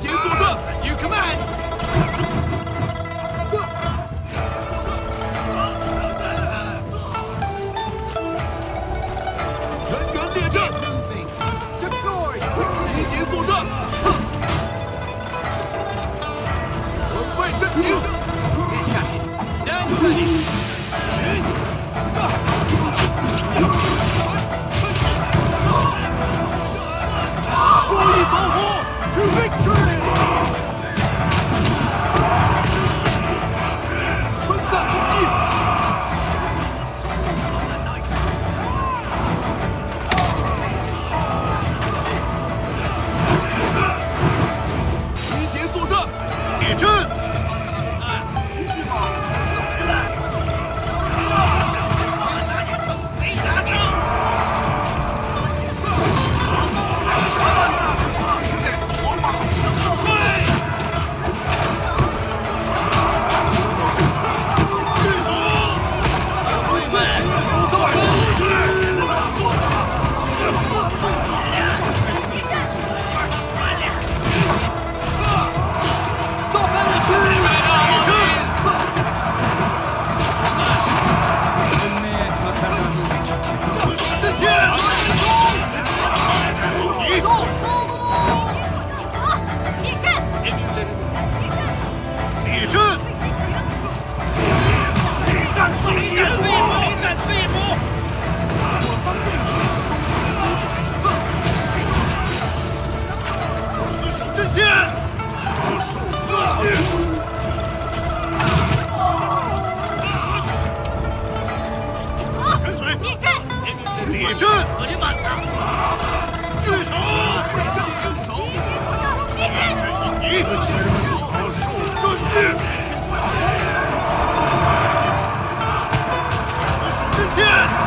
集结作战，人员列阵，集结作战，准备阵型，预备，stand ready。立阵，聚手，立阵，你我手。阵线，我手。阵线。